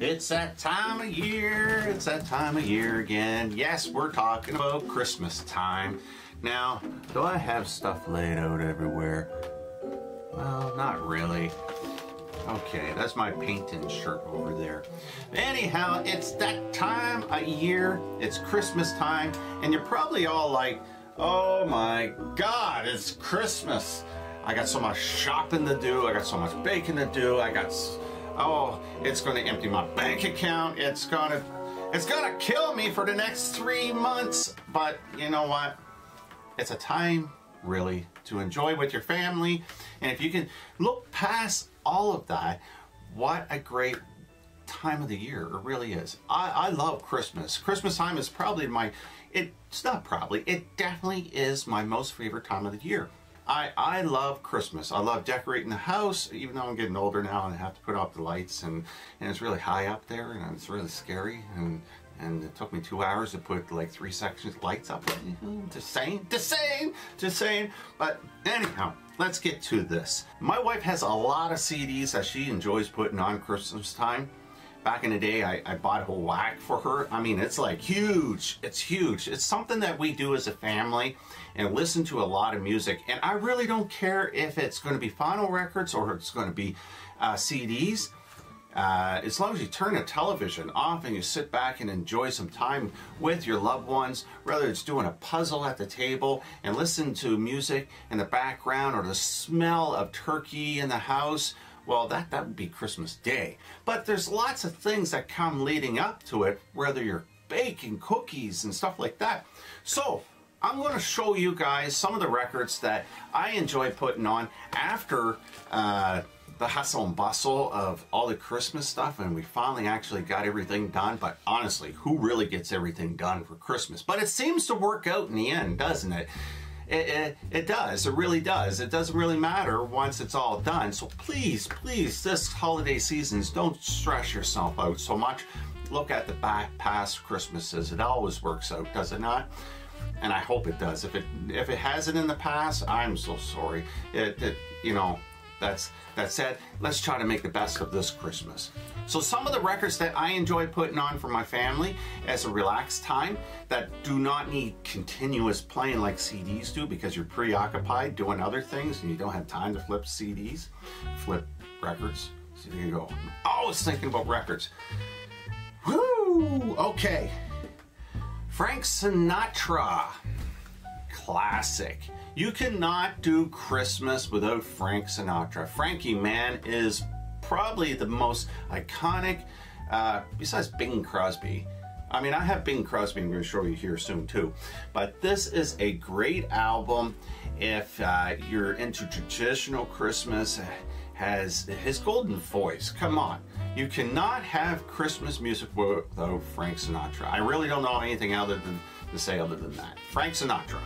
It's that time of year, it's that time of year again. Yes, we're talking about Christmas time. Now, do I have stuff laid out everywhere? Well, not really. Okay, that's my painting shirt over there. Anyhow, it's that time of year. It's Christmas time, and you're probably all like, oh my God, it's Christmas. I got so much shopping to do. I got so much baking to do. I got oh, it's going to empty my bank account. It's going to, it's going to kill me for the next three months. But you know what? It's a time really to enjoy with your family. And if you can look past all of that, what a great time of the year it really is. I, I love Christmas. Christmas time is probably my, it's not probably, it definitely is my most favorite time of the year. I, I love Christmas. I love decorating the house, even though I'm getting older now and I have to put out the lights and, and it's really high up there and it's really scary and and it took me two hours to put like three sections of lights up. Just saying, just saying, just saying. But anyhow, let's get to this. My wife has a lot of CDs that she enjoys putting on Christmas time. Back in the day, I, I bought a whack for her. I mean, it's like huge. It's huge. It's something that we do as a family and listen to a lot of music. And I really don't care if it's going to be vinyl records or it's going to be uh, CDs. Uh, as long as you turn the television off and you sit back and enjoy some time with your loved ones, whether it's doing a puzzle at the table and listen to music in the background or the smell of turkey in the house, well, that, that would be Christmas Day. But there's lots of things that come leading up to it, whether you're baking cookies and stuff like that. So, I'm going to show you guys some of the records that I enjoy putting on after uh, the hustle and bustle of all the Christmas stuff and we finally actually got everything done. But honestly, who really gets everything done for Christmas? But it seems to work out in the end, doesn't it? It, it, it, does. It really does. It doesn't really matter once it's all done. So please, please, this holiday seasons, don't stress yourself out so much. Look at the back past Christmases. It always works out, does it not? and I hope it does. If it if it hasn't in the past, I'm so sorry. It, it you know that's that said. Let's try to make the best of this Christmas. So some of the records that I enjoy putting on for my family as a relaxed time that do not need continuous playing like CDs do because you're preoccupied doing other things and you don't have time to flip CDs, flip records. So there you go. i Always thinking about records. Woo! Okay. Frank Sinatra. Classic. You cannot do Christmas without Frank Sinatra. Frankie, man, is probably the most iconic, uh, besides Bing Crosby. I mean, I have Bing Crosby, I'm going to show you here soon too. But this is a great album if uh, you're into traditional Christmas, has his golden voice. Come on. You cannot have Christmas music without Frank Sinatra. I really don't know anything other than to say other than that. Frank Sinatra.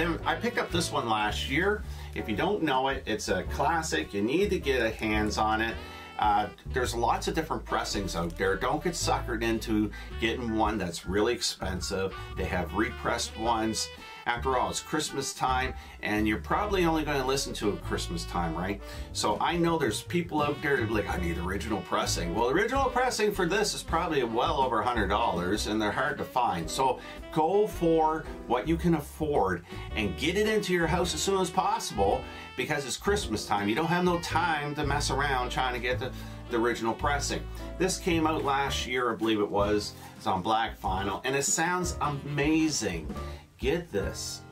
Then I picked up this one last year. If you don't know it, it's a classic. You need to get a hands on it. Uh, there's lots of different pressings out there. Don't get suckered into getting one that's really expensive. They have repressed ones. After all, it's Christmas time, and you're probably only going to listen to it Christmas time, right? So I know there's people out there like, I need original pressing. Well, original pressing for this is probably well over $100, and they're hard to find. So go for what you can afford and get it into your house as soon as possible because it's Christmas time. You don't have no time to mess around trying to get the, the original pressing. This came out last year, I believe it was. It's on black vinyl, and it sounds amazing get this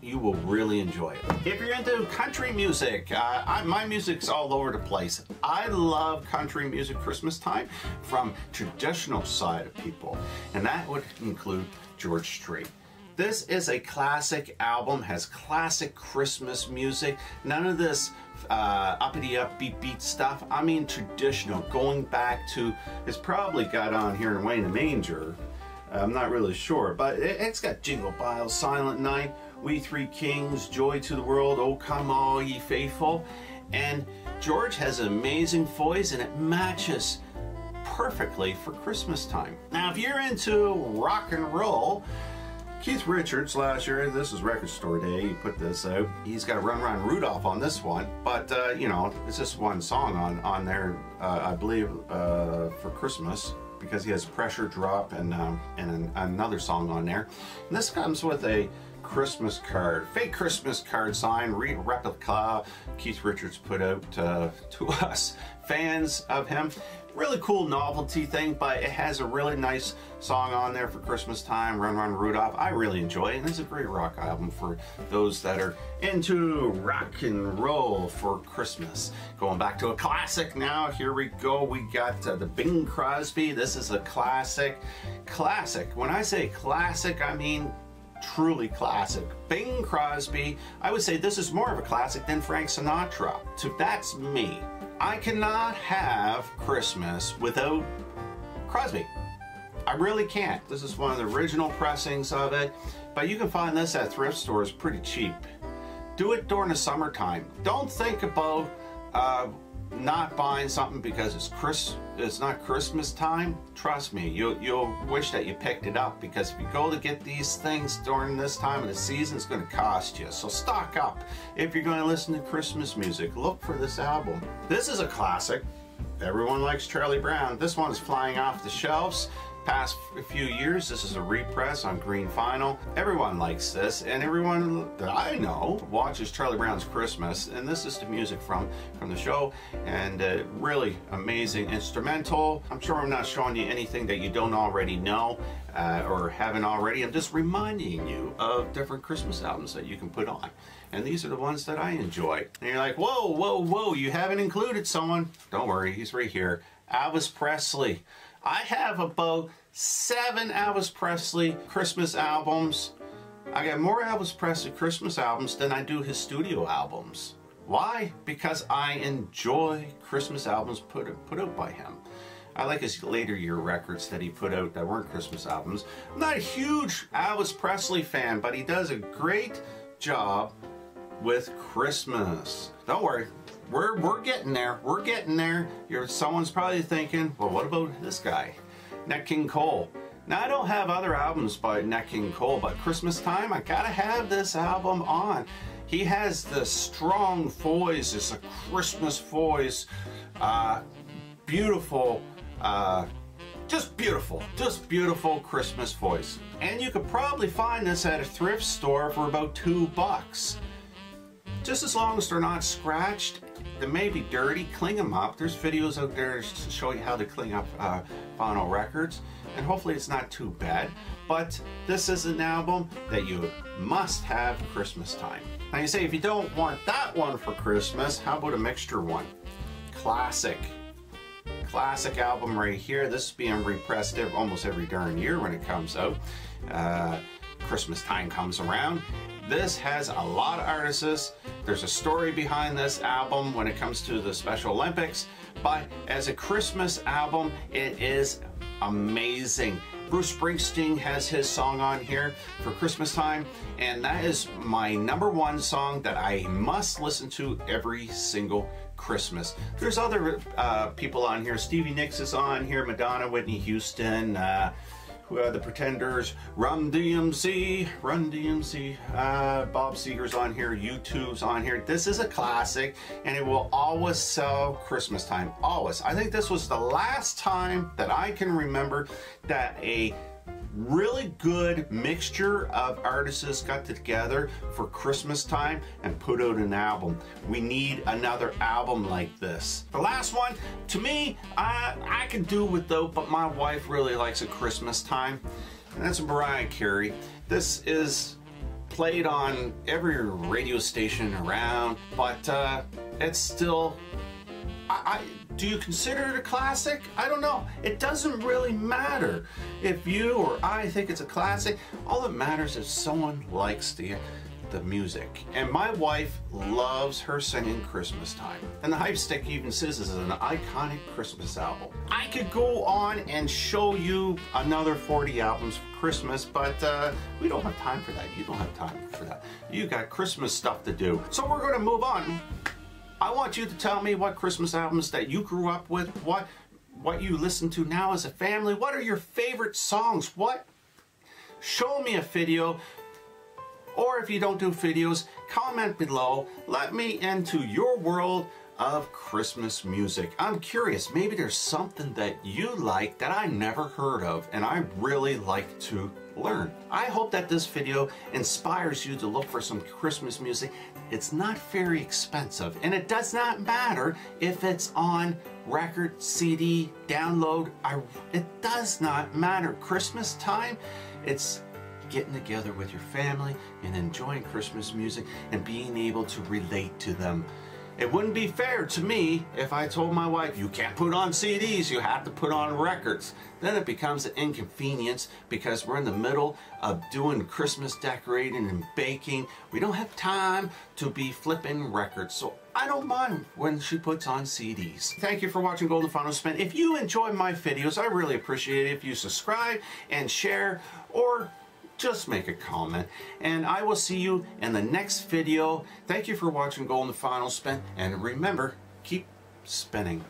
you will really enjoy it. If you're into country music, uh, I, my music's all over the place. I love country music Christmas time from traditional side of people, and that would include George Strait. This is a classic album, has classic Christmas music, none of this uh, uppity upbeat beat stuff. I mean traditional, going back to, it's probably got on here in Wayne the Manger, I'm not really sure, but it, has got Jingle Bells, Silent Night, We Three Kings, Joy to the World, Oh Come All Ye Faithful. And George has an amazing voice and it matches perfectly for Christmas time. Now, if you're into rock and roll, Keith Richards last year, this is Record Store Day, he put this out. He's got a Run Run Rudolph on this one, but uh, you know, it's just one song on, on there, uh, I believe, uh, for Christmas because he has Pressure Drop and, um, and an, another song on there. And this comes with a Christmas card, fake Christmas card sign, re replica Keith Richards put out uh, to us fans of him. Really cool novelty thing, but it has a really nice song on there for Christmas time, Run Run Rudolph. I really enjoy it, and it's a great rock album for those that are into rock and roll for Christmas. Going back to a classic now, here we go. We got uh, the Bing Crosby. This is a classic, classic. When I say classic, I mean truly classic. Bing Crosby, I would say this is more of a classic than Frank Sinatra. So that's me. I cannot have Christmas without Crosby. I really can't. This is one of the original pressings of it, but you can find this at thrift stores pretty cheap. Do it during the summertime. Don't think about uh, not buying something because it's Chris it's not Christmas time, trust me, you'll you'll wish that you picked it up because if you go to get these things during this time of the season, it's going to cost you. So stock up. If you're going to listen to Christmas music, look for this album. This is a classic. Everyone likes Charlie Brown. This one is flying off the shelves past a few years. This is a repress on green vinyl. Everyone likes this, and everyone that I know watches Charlie Brown's Christmas, and this is the music from, from the show, and uh, really amazing instrumental. I'm sure I'm not showing you anything that you don't already know uh, or haven't already. I'm just reminding you of different Christmas albums that you can put on. And these are the ones that I enjoy. And you're like, whoa, whoa, whoa, you haven't included someone. Don't worry, he's right here. Elvis Presley. I have about seven Elvis Presley Christmas albums. I got more Elvis Presley Christmas albums than I do his studio albums. Why? Because I enjoy Christmas albums put, put out by him. I like his later year records that he put out that weren't Christmas albums. I'm not a huge Elvis Presley fan, but he does a great job with Christmas. Don't worry, we're, we're getting there. We're getting there. You're, someone's probably thinking, well, what about this guy, Nat King Cole? Now, I don't have other albums by Nat King Cole, but Christmas time, I gotta have this album on. He has the strong voice, it's a Christmas voice, uh, beautiful, uh, just beautiful, just beautiful Christmas voice. And you could probably find this at a thrift store for about two bucks. Just as long as they're not scratched they may be dirty, clean them up. There's videos out there to show you how to clean up uh, vinyl records, and hopefully it's not too bad. But this is an album that you must have Christmas time. Now you say, if you don't want that one for Christmas, how about a mixture one? Classic. Classic album right here. This is being repressed almost every darn year when it comes out. Uh, Christmas time comes around this has a lot of artists. There's a story behind this album when it comes to the Special Olympics, but as a Christmas album, it is amazing. Bruce Springsteen has his song on here for Christmas time, and that is my number one song that I must listen to every single Christmas. There's other uh, people on here. Stevie Nicks is on here, Madonna, Whitney Houston, uh, uh, the Pretenders, Run DMC, Run DMC, uh, Bob Seger's on here, U2's on here. This is a classic and it will always sell Christmas time, always. I think this was the last time that I can remember that a really good mixture of artists got together for Christmas time and put out an album. We need another album like this. The last one, to me, I, I can do without, but my wife really likes a Christmas time, and that's Mariah Carey. This is played on every radio station around, but uh, it's still I, do you consider it a classic? I don't know. It doesn't really matter if you or I think it's a classic. All that matters is someone likes the the music. And my wife loves her singing Christmas time. And the Hype Stick even says this is an iconic Christmas album. I could go on and show you another 40 albums for Christmas, but uh, we don't have time for that. You don't have time for that. You got Christmas stuff to do. So we're going to move on I want you to tell me what Christmas albums that you grew up with, what what you listen to now as a family. What are your favorite songs? What show me a video or if you don't do videos, comment below. Let me into your world of Christmas music. I'm curious, maybe there's something that you like that I never heard of and I really like to learn. I hope that this video inspires you to look for some Christmas music. It's not very expensive and it does not matter if it's on record, CD, download. I, it does not matter. Christmas time, it's getting together with your family and enjoying Christmas music and being able to relate to them. It wouldn't be fair to me if I told my wife, you can't put on CDs, you have to put on records. Then it becomes an inconvenience because we're in the middle of doing Christmas decorating and baking. We don't have time to be flipping records. So I don't mind when she puts on CDs. Thank you for watching Golden Vinyl Spin. If you enjoy my videos, I really appreciate it if you subscribe and share or just make a comment. And I will see you in the next video. Thank you for watching Golden Vinyl Spin. And remember, keep spinning.